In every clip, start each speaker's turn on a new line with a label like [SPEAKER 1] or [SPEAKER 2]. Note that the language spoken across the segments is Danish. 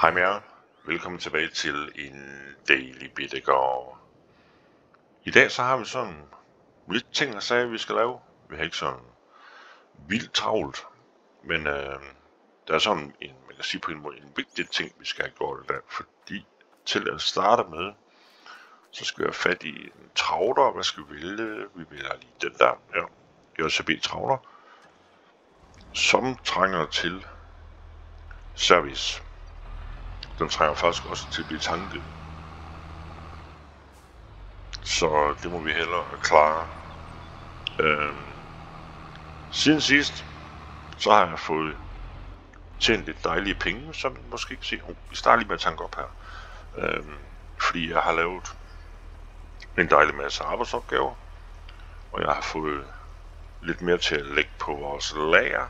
[SPEAKER 1] Hej med jer. Velkommen tilbage til en Daily Bittegård. I dag så har vi sådan lidt ting og sager, vi skal lave. Vi har ikke sådan vildt travlt, men øh, der er sådan en, man kan sige på en måde, en vigtig ting, vi skal have gjort i dag. Fordi til at starte med, så skal vi have fat i en travler. Hvad skal vi vælge? Vi vælger lige den der. Ja, JCB travler. Som trænger til service. Den trænger faktisk også til at blive tanket. Så det må vi hellere klare. Øhm, siden sidst, så har jeg fået tjent lidt dejlige penge, som man måske kan se. Oh, vi starter lige med at tanke op her. Øhm, fordi jeg har lavet en dejlig masse arbejdsopgaver, og jeg har fået lidt mere til at lægge på vores lager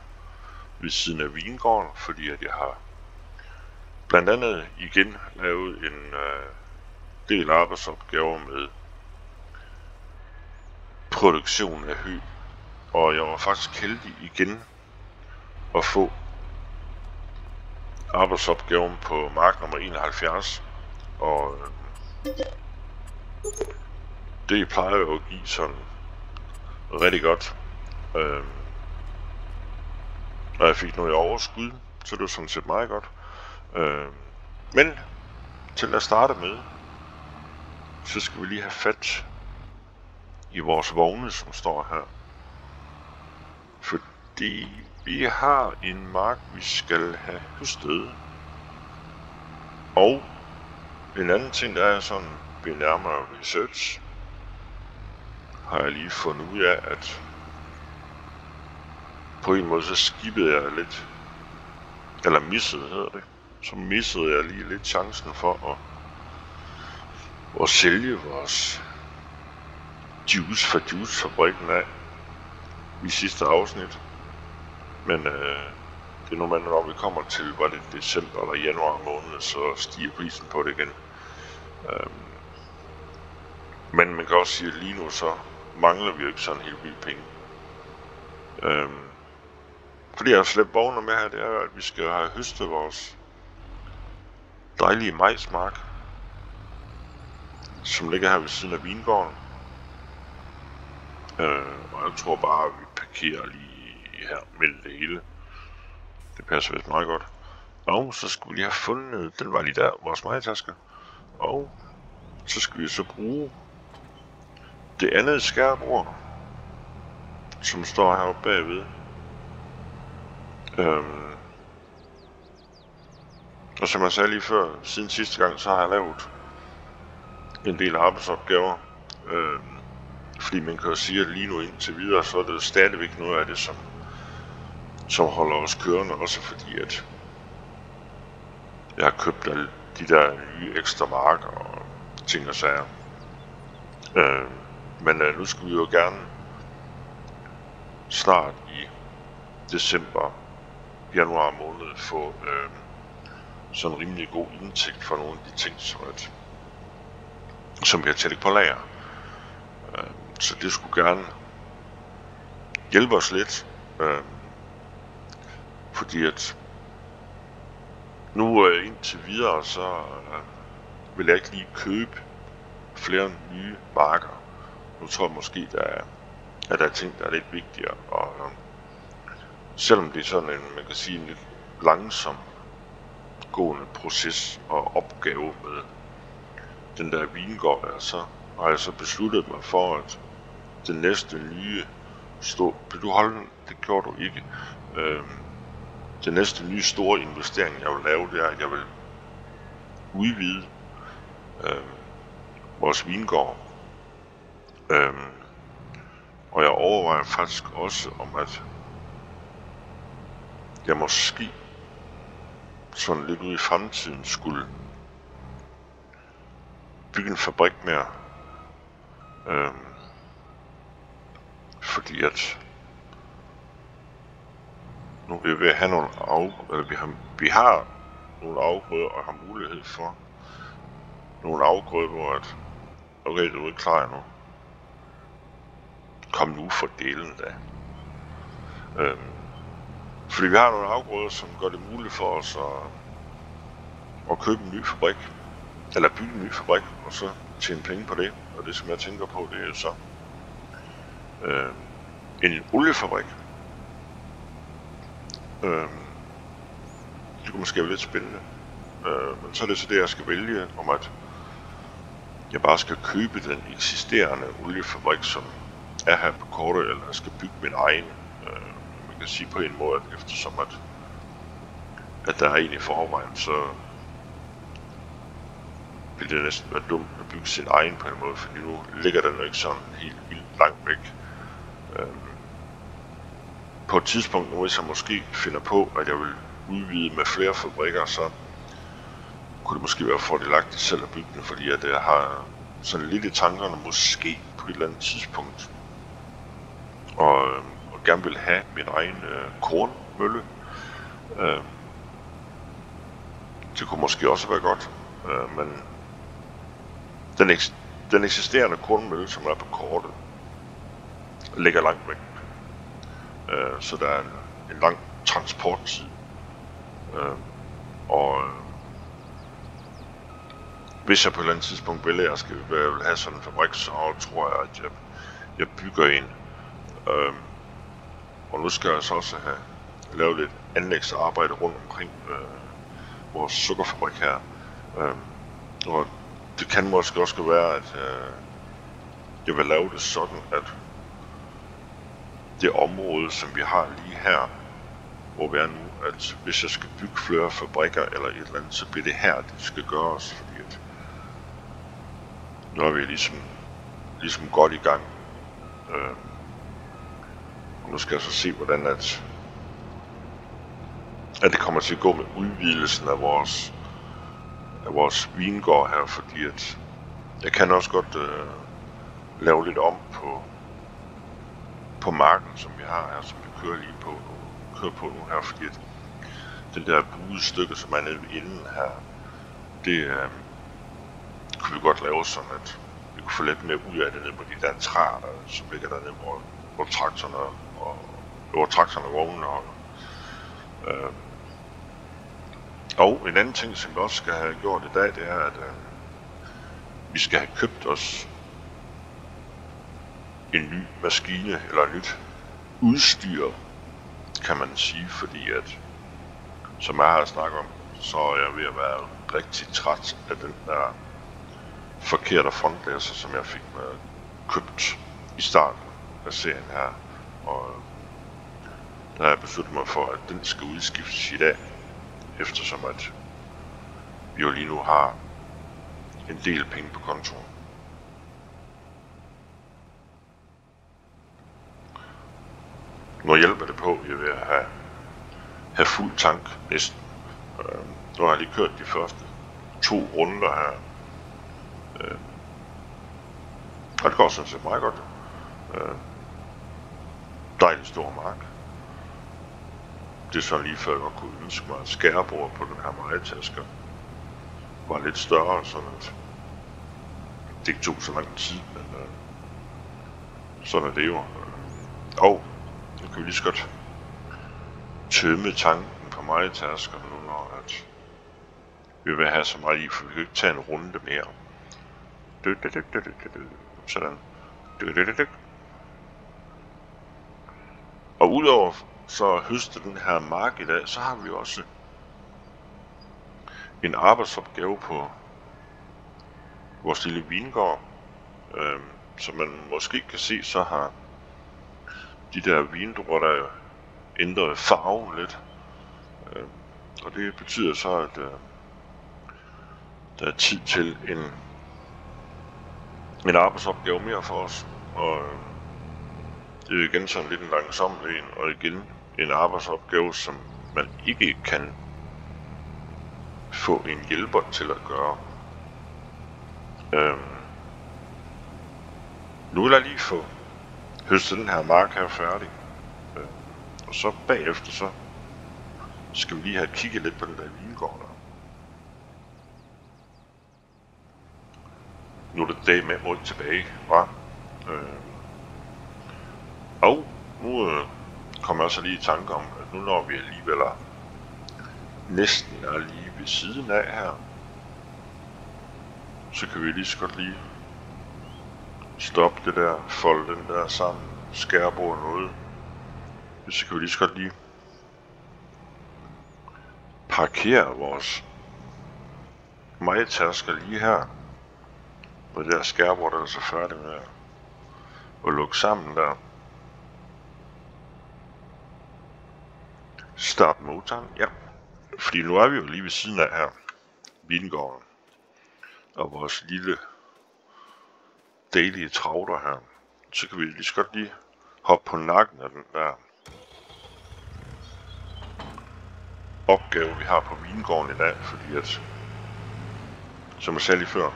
[SPEAKER 1] ved siden af vingården, fordi at jeg har blandt andet igen lavet en øh, del arbejdsopgaver med produktion af hø. Og jeg var faktisk heldig igen at få arbejdsopgaven på mark nummer 71. Og øh, det plejer jo at give sådan rigtig godt. Øh, og jeg fik noget overskud, så det var sådan set meget godt. Øh, men til at starte med, så skal vi lige have fat i vores vogne, som står her. Fordi vi har en mark, vi skal have høstet. Og en anden ting, der er sådan ved nærmere research, har jeg lige fundet ud af, at på en måde så skippede jeg lidt, eller missede hedder det, så missede jeg lige lidt chancen for at, at sælge vores juice fra juicefabrikken af i sidste afsnit. Men øh, det er normalt, når vi kommer til, var det december eller januar måned, så stiger prisen på det igen. Øhm, men man kan også sige, at lige nu så mangler vi jo ikke sådan helt vildt penge. Øhm, fordi jeg har slæbt med her, det er, at vi skal have høstet vores dejlige majsmark, som ligger her ved siden af vingården. Øh, og jeg tror bare, at vi parkerer lige her mellem det hele. Det passer vist meget godt. Og så skulle vi lige have fundet, den var lige der, vores majtaske. Og så skal vi så bruge det andet skærbord, som står heroppe bagved. Øhm, og som jeg sagde lige før, siden sidste gang, så har jeg lavet en del arbejdsopgaver. Øh, fordi man kan jo sige, at lige nu indtil videre, så er det stadigvæk noget af det, som, som holder os kørende. Også fordi, at jeg har købt alle de der nye ekstra marker og ting og sager. Øh, men øh, nu skal vi jo gerne snart i december, januar måned få øh, sådan rimelig god indtægt for nogle af de ting, som, at, som vi har på lager. Øh, så det skulle gerne hjælpe os lidt, øh, fordi at nu øh, indtil videre, så øh, vil jeg ikke lige købe flere nye marker. Nu tror jeg måske, der er, at der er ting, der er lidt vigtigere. Og, øh, selvom det er sådan en, man kan sige, en lidt langsom gående proces og opgave med den der vingård der, så har jeg så besluttet mig for, at den næste nye store... Vil du holde den? Det gjorde du ikke. Øhm, den næste nye store investering, jeg vil lave, det er, at jeg vil udvide øhm, vores vingård. Øhm, og jeg overvejer faktisk også om, at jeg måske sådan lidt ud i fremtiden skulle bygge en fabrik mere. Øhm, fordi at nu er vi ved at have nogle af, eller vi har, vi har nogle afgrøder og har mulighed for nogle afgrøder, hvor at, okay, du er ikke klar endnu. Kom nu for delen da. Øhm, fordi vi har nogle afgrøder, som gør det muligt for os at, at købe en ny fabrik, eller bygge en ny fabrik, og så tjene penge på det. Og det, som jeg tænker på, det er så øh, en oliefabrik. Øh, det kunne måske være lidt spændende. Øh, men så er det så det, jeg skal vælge, om at jeg bare skal købe den eksisterende oliefabrik, som er her på kortet, eller jeg skal bygge min egen. Øh, kan sige på en måde, at eftersom at, at der er en i forvejen, så vil det næsten være dumt at bygge sin egen på en måde, fordi nu ligger den jo ikke sådan helt vildt langt væk. Øhm, på et tidspunkt, nu hvis jeg måske finder på, at jeg vil udvide med flere fabrikker, så kunne det måske være fordelagtigt selv at bygge den, fordi at jeg har sådan lidt i tankerne måske på et eller andet tidspunkt og, og gerne ville have min egen øh, kornmølle. Øh, det kunne måske også være godt, øh, men den, eks- den eksisterende kornmølle, som er på kortet, ligger langt væk. Øh, så der er en, en lang transporttid. Øh, og øh, hvis jeg på et eller andet tidspunkt vil, at jeg skal jeg vil have sådan en fabrik, så tror jeg, at jeg, jeg bygger en. Øh, og nu skal jeg så også have lavet lidt anlægsarbejde rundt omkring øh, vores sukkerfabrik her. Øh, og det kan måske også være, at øh, jeg vil lave det sådan, at det område, som vi har lige her, hvor vi er nu, at hvis jeg skal bygge flere fabrikker eller et eller andet, så bliver det her, det skal gøres, fordi at nu er vi ligesom, ligesom godt i gang. Øh, nu skal jeg så se, hvordan at, at det kommer til at gå med udvidelsen af vores, af vores vingård her, fordi at jeg kan også godt øh, lave lidt om på, på marken, som vi har her, som vi kører lige på, kører på nu her, fordi at den der buede stykke, som er nede ved enden her, det øh, kunne vi godt lave sådan, at vi kunne få lidt mere ud af det nede på de der træer, der, som ligger dernede, hvor, hvor traktoren og hvor traktoren og vognene og, øh, og en anden ting, som vi også skal have gjort i dag, det er, at øh, vi skal have købt os en ny maskine, eller nyt udstyr, kan man sige, fordi at, som jeg har snakket om, så er jeg ved at være rigtig træt af den der forkerte frontlæser, som jeg fik med købt i starten af serien her. Og har jeg besluttet mig for, at den skal udskiftes i dag, eftersom at vi jo lige nu har en del penge på kontoen. Nu hjælper det på, jeg vil have, have fuld tank næsten. Øh, nu har jeg lige kørt de første to runder her. Øh, og det går sådan set meget godt. Øh, dejlig stor mark. Det er så lige før jeg kunne ønske mig, at skærebord på den her majetasker var lidt større, så at det ikke tog så lang tid, men øh, sådan er det jo. Og nu kan vi lige så godt tømme tanken på majetaskerne nu, når at vi vil have så meget i, for vi kan ikke tage en runde mere. Sådan. Og udover så at høste den her mark i dag, så har vi også en arbejdsopgave på vores lille vingård. Øhm, som man måske kan se, så har de der vindruer, der ændret farven lidt. Øhm, og det betyder så, at øh, der er tid til en, en arbejdsopgave mere for os. Og øh, det er igen sådan lidt en langsom en, og igen en arbejdsopgave, som man ikke kan få en hjælper til at gøre. Øhm, nu vil jeg lige få høstet den her mark her færdig. Øhm. og så bagefter så skal vi lige have kigget lidt på den der vingård der. Nu er det dag med mod tilbage, hva? Øhm. og nu øh, kommer jeg så lige i tanke om, at nu når vi alligevel er næsten er lige ved siden af her, så kan vi lige så godt lige stoppe det der, folde den der sammen, skærbord noget. Så kan vi lige så godt lige parkere vores majtasker lige her. På det der skærbord, der er så færdig med at lukke sammen der. Start motoren, ja. Fordi nu er vi jo lige ved siden af her, vingården. Og vores lille dejlige travler her. Så kan vi lige så godt lige hoppe på nakken af den der opgave, vi har på vingården i dag, fordi at, som jeg sagde lige før,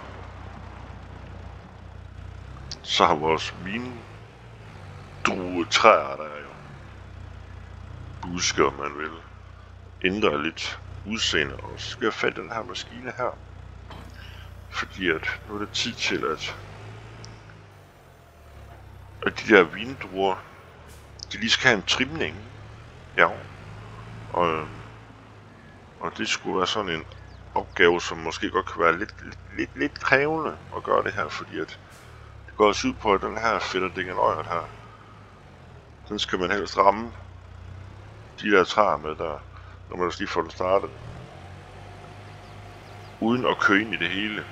[SPEAKER 1] så har vores vindruetræer der jo buske, om man vil, ændre lidt udseende, og så skal jeg fandt den her maskine her, fordi at nu er det tid til, at, at de der vindruer, de lige skal have en trimning, ja, og og det skulle være sådan en opgave, som måske godt kan være lidt, lidt, lidt, lidt krævende at gøre det her, fordi at det går også ud på, at den her fætterdingen øjet her, den skal man helst ramme de der træer med, der, når man også lige får den startet. Uden at køre ind i det hele.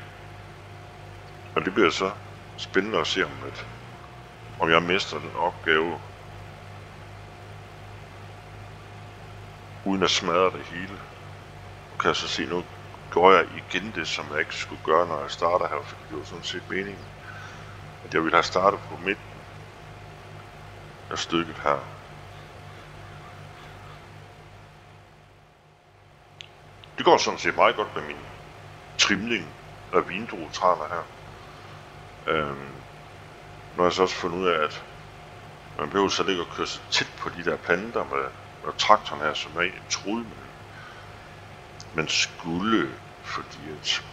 [SPEAKER 1] Og det bliver så spændende at se, om, at, om jeg mister den opgave, uden at smadre det hele kan jeg så se, nu gør jeg igen det, som jeg ikke skulle gøre, når jeg starter her, fordi det var sådan set meningen, at jeg ville have startet på midten af stykket her. Det går sådan set meget godt med min trimling af vindruetræner her. Øhm, nu har jeg så også fundet ud af, at man behøver så ikke at køre så tæt på de der planter med, med traktoren her, som er en trude man man skulle, fordi at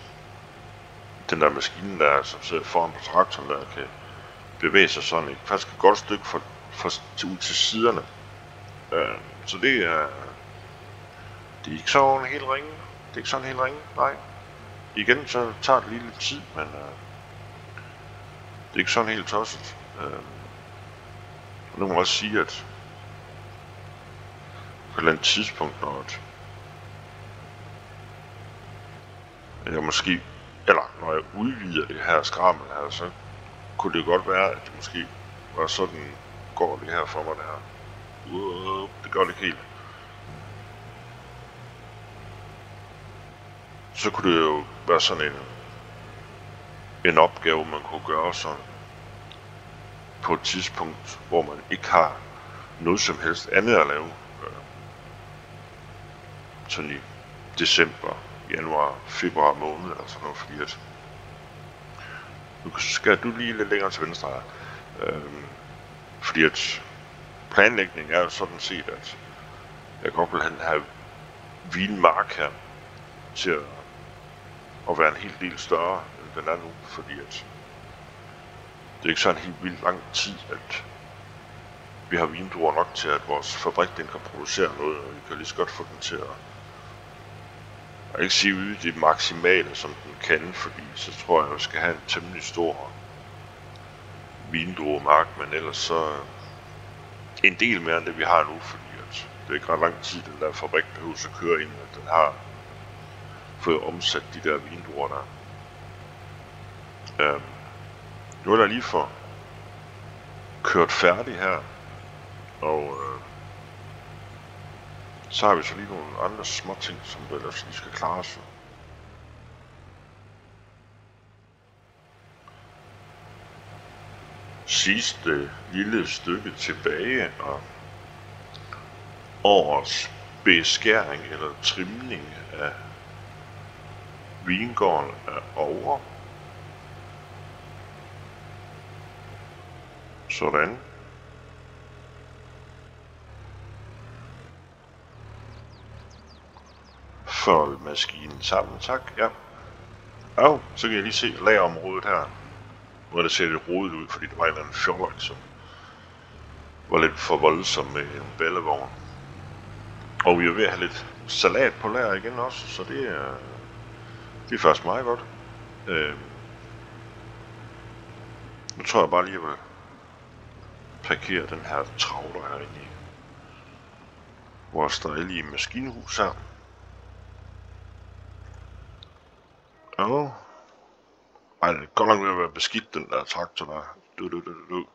[SPEAKER 1] den der maskine der, som sidder foran på traktoren der, kan bevæge sig sådan et faktisk et godt stykke for, for, til, ud til siderne. Uh, så det er, det er ikke sådan helt ringe. Det er ikke sådan helt ringe, nej. Igen, så tager det lige lidt tid, men øh, det er ikke sådan helt tosset. Uh, nu må jeg også sige, at på et eller andet tidspunkt, når et, jeg måske, eller når jeg udvider det her skrammel her, så kunne det godt være, at det måske var sådan, går det her for mig det her. Uh, det gør det ikke helt. Så kunne det jo være sådan en, en opgave, man kunne gøre sådan på et tidspunkt, hvor man ikke har noget som helst andet at lave. Øh, sådan i december januar, februar måned eller sådan noget, fordi at nu skal du lige lidt længere til venstre her. Øhm, fordi at planlægning er jo sådan set, at jeg godt vil have den her vinmark her til at, at være en helt del større, end den er nu, fordi at det er ikke sådan helt vildt lang tid, at vi har vindruer nok til, at vores fabrik den kan producere noget, og vi kan lige så godt få den til at jeg ikke sige ude det maksimale, som den kan, fordi så tror jeg, at vi skal have en temmelig stor vindruemark, men ellers så en del mere end det, vi har nu, fordi at det er ikke ret lang tid, den der fabrik behøver at køre ind, at den har fået omsat de der vindruer der. Øhm, nu er der lige for kørt færdig her, og øh, så har vi så lige nogle andre små ting, som der ellers lige skal klare os. Sidste lille stykke tilbage og årets beskæring eller trimning af vingården er over. Sådan. maskinen sammen, tak, ja. Og så kan jeg lige se lagerområdet her. Nu er det ser lidt rodet ud, fordi det var en eller anden fjollok, som var lidt for voldsom med en ballevogn. Og vi er ved at have lidt salat på lager igen også, så det er, det er faktisk meget godt. Øh, nu tror jeg bare lige, at jeg vil parkere den her travler herinde i vores dejlige maskinhus her. Og... Ej, det er godt nok ved at være beskidt, den der traktor der. Du, du, du, du.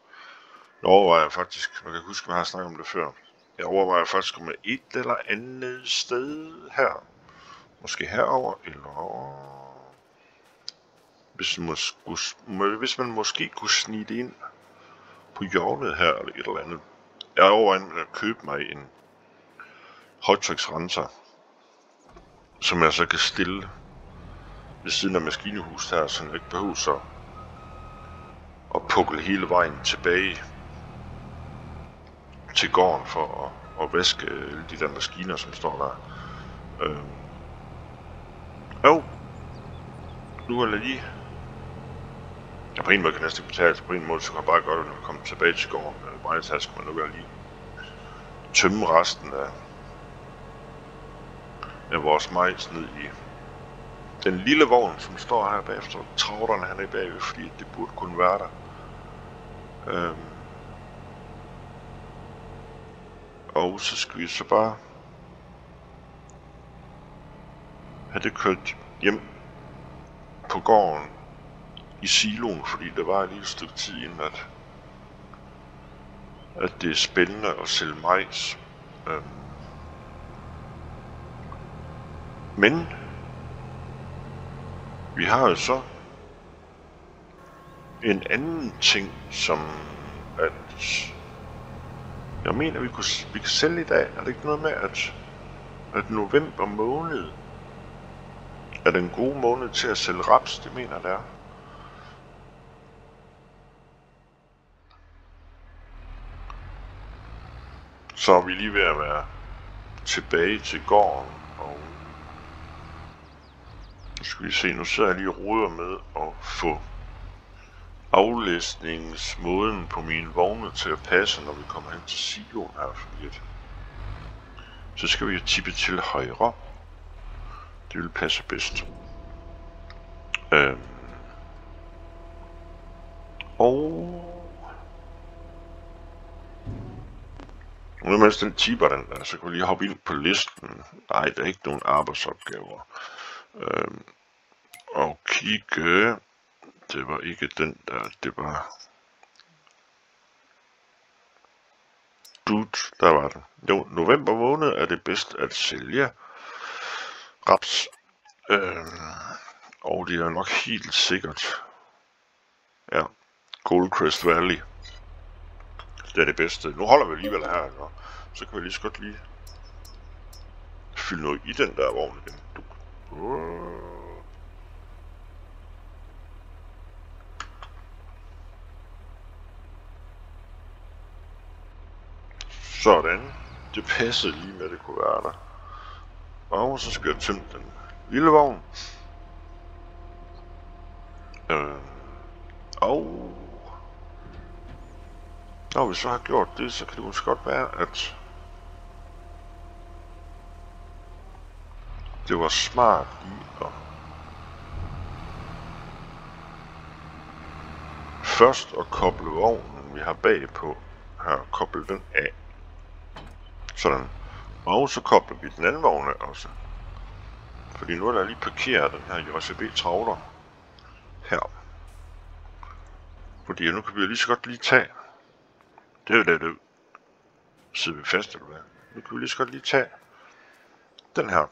[SPEAKER 1] Jeg overvejer faktisk, man kan huske, at jeg har snakket om det før. Jeg overvejer faktisk, om jeg et eller andet sted her. Måske herover eller hvis man, måske, hvis man måske kunne snige det ind på hjørnet her, eller et eller andet. Jeg er over at købe mig en højtryksrenser, som jeg så kan stille ved siden af maskinehuset her, så jeg ikke behøver så at pukle hele vejen tilbage til gården for at, at vaske øh, de der maskiner, som står der. Øh. Jo, nu er jeg lige Ja, på en måde kan det næsten betale på en måde, så kan jeg bare godt når vi tilbage til gården. med brændetasken, men nu kan jeg lige tømme resten af, af vores majs ned i den lille vogn, som står her bagefter. Travlerne er bagved, fordi det burde kunne være der. Øhm. Og så skal vi så bare have det kørt hjem på gården i siloen, fordi der var lige et stykke tid inden, at, at det er spændende at sælge majs. Øhm. Men vi har jo så en anden ting, som at jeg mener, vi, kunne, vi kan sælge i dag. Er det ikke noget med, at, at november måned er det en god måned til at sælge raps? Det mener det er. Så er vi lige ved at være tilbage til gården, og nu skal vi se, nu sidder jeg lige og med at få aflæsningsmåden på mine vogne til at passe, når vi kommer hen til Sion her, for lidt. så skal vi tippe til højre. Det vil passe bedst. Øhm. Og Nu mens den tipper den der, så kan vi lige hoppe ind på listen. Nej, der er ikke nogen arbejdsopgaver. Øhm, og kigge. Det var ikke den der, det var... Dude, der var den. Jo, november måned er det bedst at sælge raps. Øh, og det er nok helt sikkert. Ja, Goldcrest Valley det er det bedste. Nu holder vi alligevel her, og så kan vi lige så godt lige fylde noget i den der vogn igen. Sådan. Det passede lige med, at det kunne være der. Og så skal jeg tømme den lille vogn. Øh. Og når vi så har gjort det, så kan det måske godt være, at det var smart lige at først at koble vognen, vi har bagpå, her, koble den af. Sådan. Og så kobler vi den anden vogn af også. Fordi nu er der lige parkeret den her JCB travler her. Fordi nu kan vi lige så godt lige tage det er det, det. Sidder vi fast, eller hvad? Nu kan vi lige så godt lige tage den her.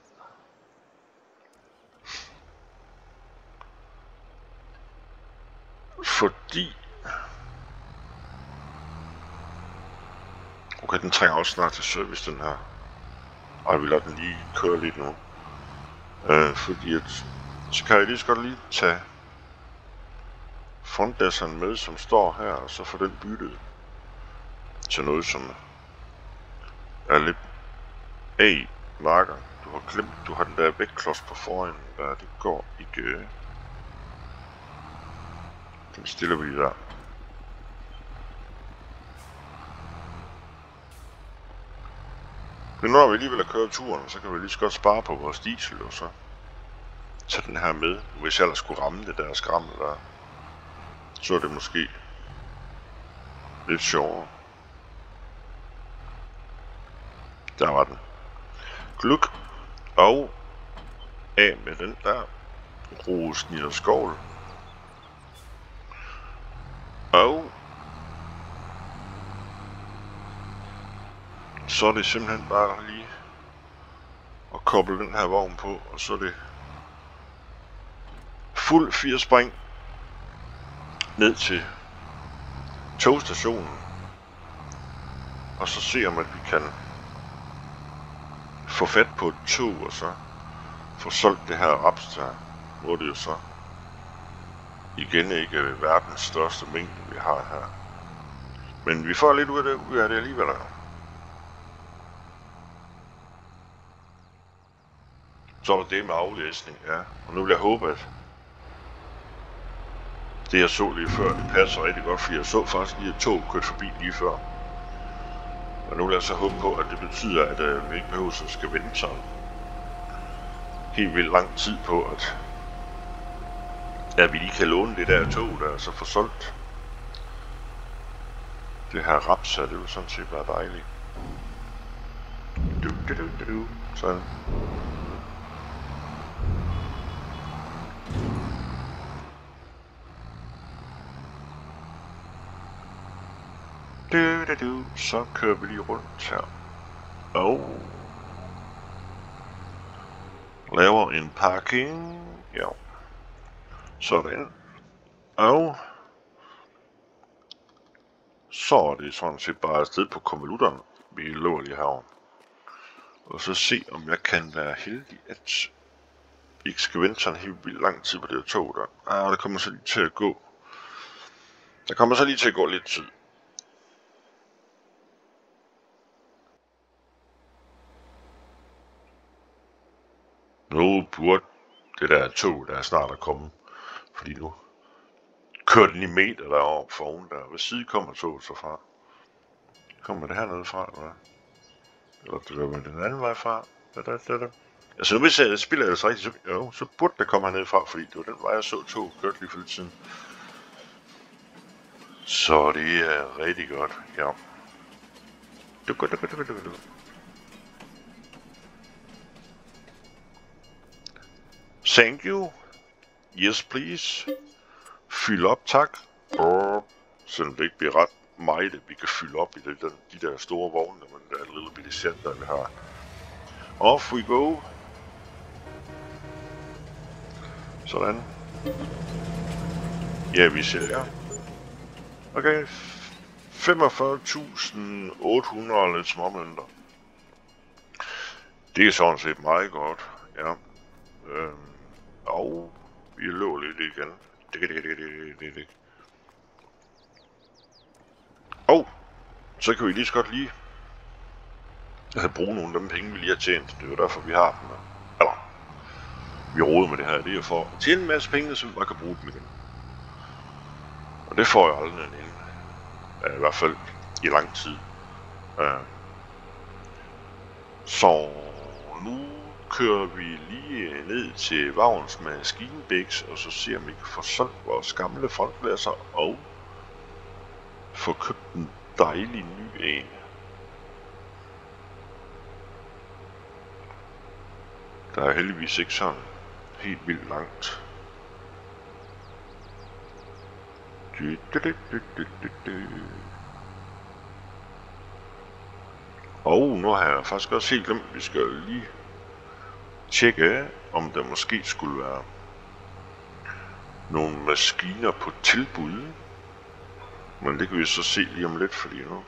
[SPEAKER 1] Fordi... Okay, den trænger også snart til service, den her. Ej, vi lader den lige køre lidt nu. Øh, fordi at... Så kan jeg lige så godt lige tage frontdasseren med, som står her, og så få den byttet til noget, som er lidt A marker. Du har glemt, du har den der vægtklods på foran, der det går ikke. Den stiller vi der. Men når vi alligevel at køre turen, så kan vi lige så godt spare på vores diesel, og så tage den her med. Hvis jeg ellers skulle ramme det der skrammel der, så er det måske lidt sjovere. Der var den. Gluk. Og af med den der. Rosen i skovl. Og så er det simpelthen bare lige at koble den her vogn på, og så er det fuld fire spring ned til togstationen, og så se om at vi kan få fat på et tog, og så få solgt det her raps der. Nu er det jo så igen ikke verdens største mængde, vi har her. Men vi får lidt ud af det, ud af det alligevel. Så er det med aflæsning, ja. Og nu vil jeg håbe, at det jeg så lige før, det passer rigtig godt, fordi jeg så faktisk lige at tog kørte forbi lige før. Og nu vil jeg så håbe på, at det betyder, at øh, vi ikke behøver at skal vente sådan helt vildt lang tid på, at, at vi lige kan låne det der tog, der er så for solgt. Det her raps er det jo sådan set bare dejligt. Du, du, du, du, du. Sådan. Du, du, du. Så kører vi lige rundt her. Og laver en parking. Ja. Sådan. Og så er det sådan set bare afsted på konvolutteren. Vi løber lige herovre. Og så se, om jeg kan være heldig, at vi ikke skal vente sådan helt vildt lang tid på det her tog der. Ah, det kommer så lige til at gå. Der kommer så lige til at gå lidt tid. Nu burde det der tog, der er snart at komme. Fordi nu kører den i meter derovre foran der. Hvad side kommer toget så fra? Kommer det hernede fra, eller hvad? Eller det kommer den anden vej fra? Da, da, da, da. Altså nu hvis jeg spiller det så rigtigt, så, jo, så burde det komme hernede fra, fordi det var den vej, jeg så tog kørt lige for lidt siden. Så det er rigtig godt, ja. Du, du, du, du, du, du. Thank you. Yes, please. Fyld op, tak. Brrr. Selvom det ikke bliver ret meget, at vi kan fylde op i det, der, de der store vogne, men der er en lille bitte center, vi har. Off we go. Sådan. Ja, vi sælger. Okay. 45.800 lidt småmønter. Det er sådan set meget godt, ja. Øhm, og vi lå lidt igen. Og så kan vi lige så godt lige have bruge nogle af dem penge, vi lige har tjent. Det er jo derfor, vi har dem. Eller, vi roder med det her. Det er for at tjene en masse penge, så vi bare kan bruge dem igen. Og det får jeg aldrig en ende. I hvert fald i lang tid. Så nu kører vi lige ned til Vagns Maskinbæks, og så ser om vi kan få solgt vores gamle frontlæsser og få købt en dejlig ny en. Der er heldigvis ikke sådan helt vildt langt. Du, du, du, du, du, du, du. Og nu har jeg faktisk også helt glemt, vi skal lige tjekke, om der måske skulle være nogle maskiner på tilbud. Men det kan vi så se lige om lidt, fordi nu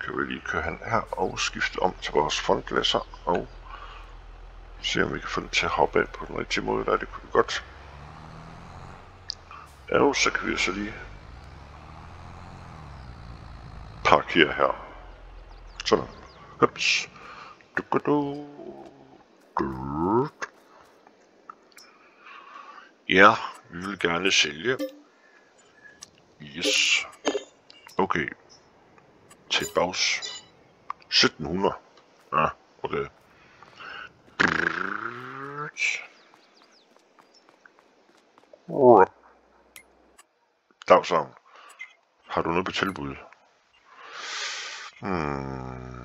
[SPEAKER 1] kan vi lige køre han her og skifte om til vores frontlæsser og se om vi kan få den til at hoppe af på den rigtige måde. Der det kunne vi godt. Ja, så kan vi så lige parkere her. Sådan. Hups. Du, du, du. Ja, vi vil gerne sælge. Yes. Okay. Til bags. 1700. Ja, Okay. Dagsavn. Har du noget på tilbud? Hmm.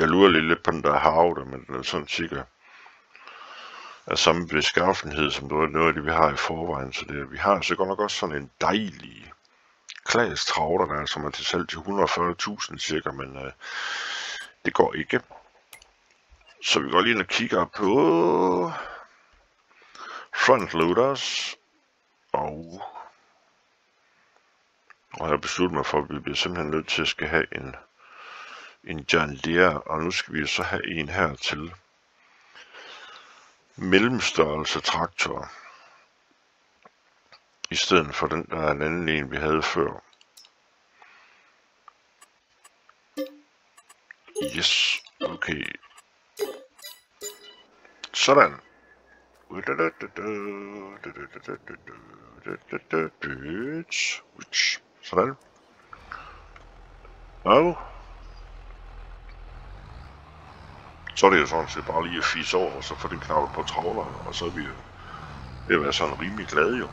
[SPEAKER 1] Jeg lurer lige lidt på den der hav men den er sådan cirka af samme beskaffenhed, som noget af det, vi har i forvejen. Så det, vi har så godt nok også sådan en dejlig Klaas travler der, som er til salg til 140.000 cirka, men øh, det går ikke. Så vi går lige ind og kigger på frontloaders, og, og jeg har besluttet mig for, at vi bliver simpelthen nødt til at skal have en, en John Deere, og nu skal vi så have en her til mellemstørrelse traktor i stedet for den der en anden en, vi havde før. Yes, okay. Sådan. Sådan. Og så er det jo sådan set bare lige at fisse over, og så få den knavlet på travleren, og så er vi jo ved at være sådan rimelig glade jo.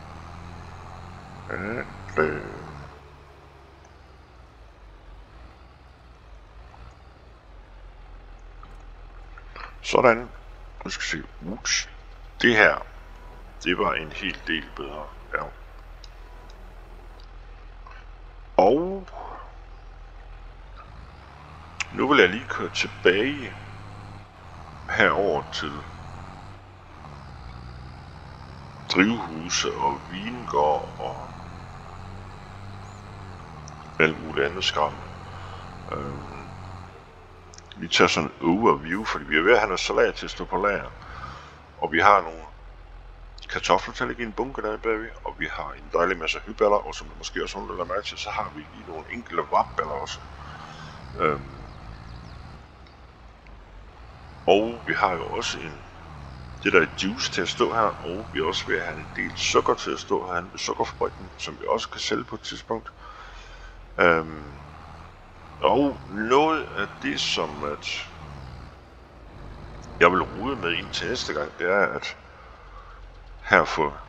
[SPEAKER 1] Sådan. Nu skal vi se. Ups. Det her, det var en hel del bedre. Ja. Og nu vil jeg lige køre tilbage herover til drivhuse og vingård og alt muligt andet skram. Øhm, vi tager sådan en overview, fordi vi er ved at have noget salat til at stå på lager. Og vi har nogle kartofler til at ligge i en bunke der bagved, og vi har en dejlig masse hyballer, og som du måske også har mærke til, så har vi lige nogle enkelte vapballer også. Øhm, og vi har jo også en det der juice til at stå her, og vi også vil have en del sukker til at stå her ved sukkerfabrikken, som vi også kan sælge på et tidspunkt. Øhm, og noget af det, som at jeg vil rode med ind til næste gang, det er, at her for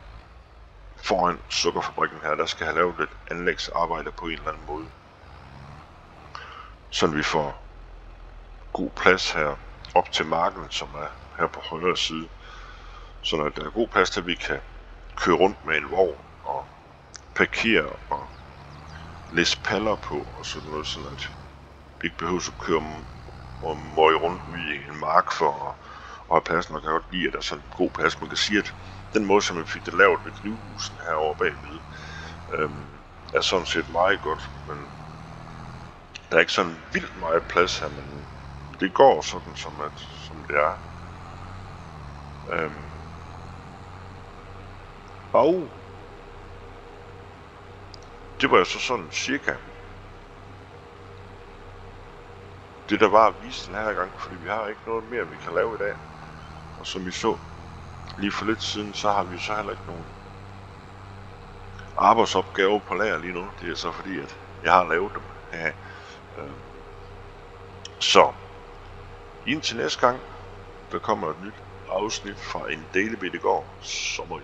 [SPEAKER 1] foran sukkerfabrikken her, der skal have lavet lidt anlægsarbejde på en eller anden måde. Så vi får god plads her op til marken, som er her på højre side. Så der er god plads til, at vi kan køre rundt med en vogn og parkere og læse paller på og sådan noget, sådan at vi ikke behøver at køre og møge rundt i en mark for at, at have plads. Man kan godt lide, at der er sådan en god plads. Man kan sige, at den måde, som vi fik det lavet ved drivhusen herovre bagved, øhm, er sådan set meget godt, men der er ikke sådan vildt meget plads her, men det går sådan, som, at, som det er. Øhm, og det var jo så sådan cirka det der var at vise den her gang, fordi vi har ikke noget mere, vi kan lave i dag. Og som vi så lige for lidt siden, så har vi så heller ikke nogen arbejdsopgave på lager lige nu. Det er så fordi, at jeg har lavet dem. Ja. Øhm. Så, indtil næste gang, der kommer et nyt afsnit fra en delebitte gård, så må I